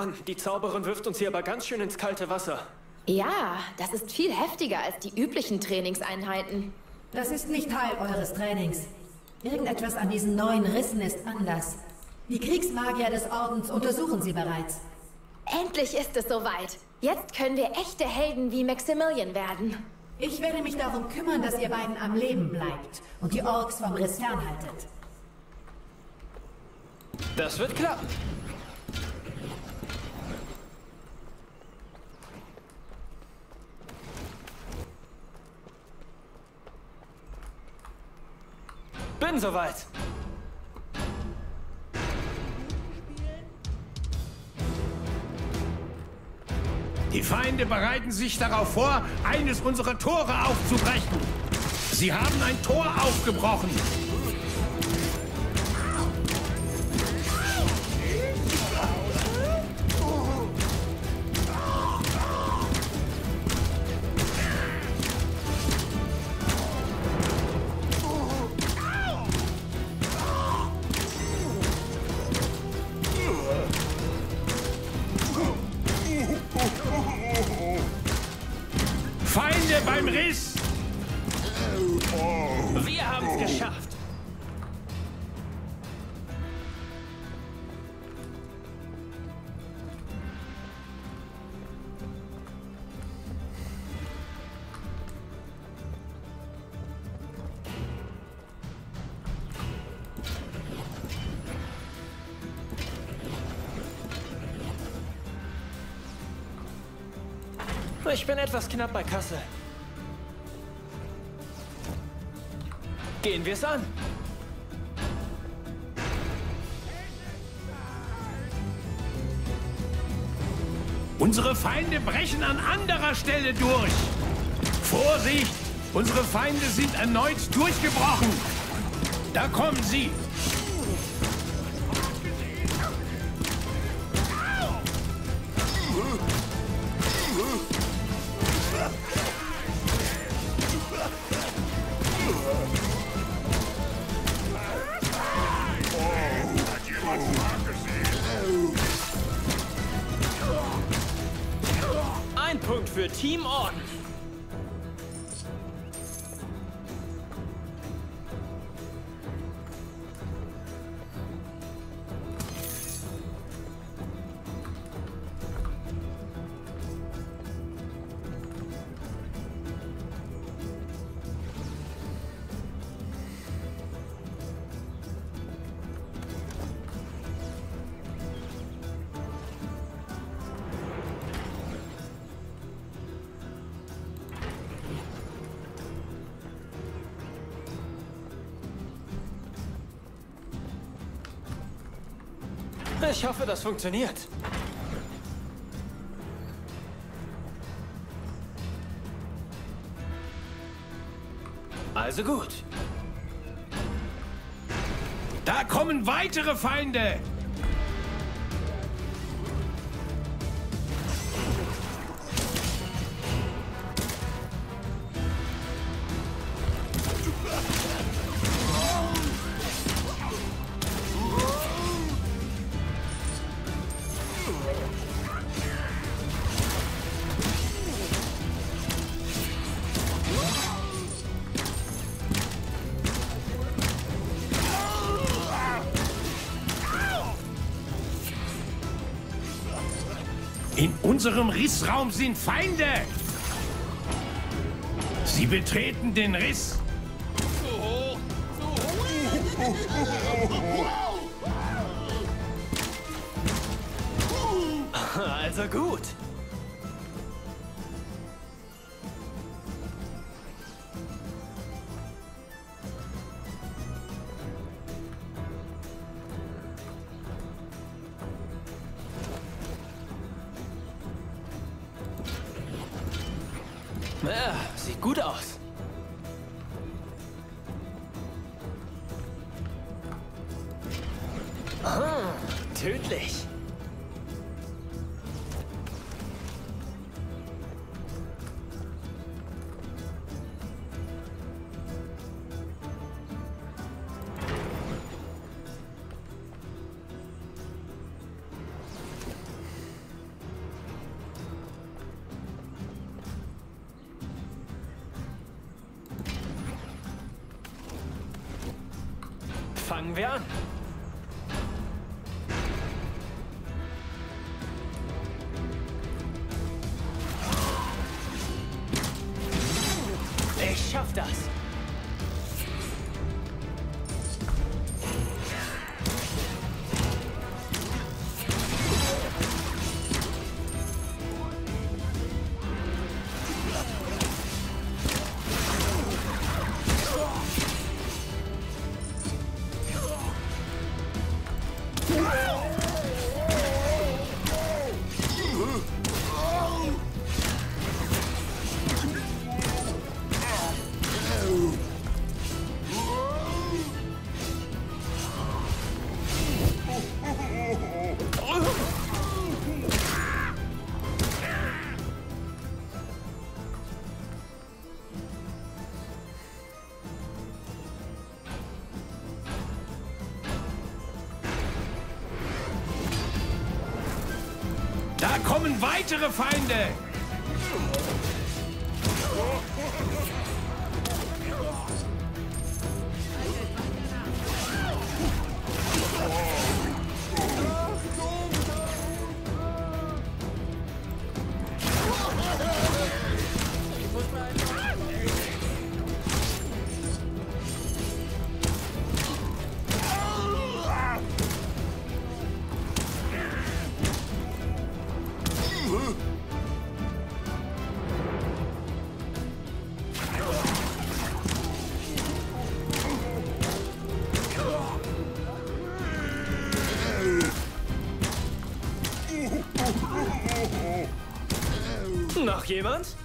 Mann, die Zauberin wirft uns hier aber ganz schön ins kalte Wasser. Ja, das ist viel heftiger als die üblichen Trainingseinheiten. Das ist nicht Teil eures Trainings. Irgendetwas an diesen neuen Rissen ist anders. Die Kriegsmagier des Ordens untersuchen sie bereits. Endlich ist es soweit. Jetzt können wir echte Helden wie Maximilian werden. Ich werde mich darum kümmern, dass ihr beiden am Leben bleibt und die Orks vom Riss fernhaltet. Das wird klappen. Bin soweit. Die Feinde bereiten sich darauf vor, eines unserer Tore aufzubrechen. Sie haben ein Tor aufgebrochen. Feinde beim Riss! Wir haben es geschafft. Ich bin etwas knapp bei Kasse. Gehen wir es an. Unsere Feinde brechen an anderer Stelle durch. Vorsicht! Unsere Feinde sind erneut durchgebrochen. Da kommen sie. Team Ich hoffe, das funktioniert. Also gut. Da kommen weitere Feinde. In unserem Rissraum sind Feinde. Sie betreten den Riss. Also gut. Gut aus. Ah, tödlich. Fangen wir an. Ich schaff das. Da kommen weitere Feinde! Jemand?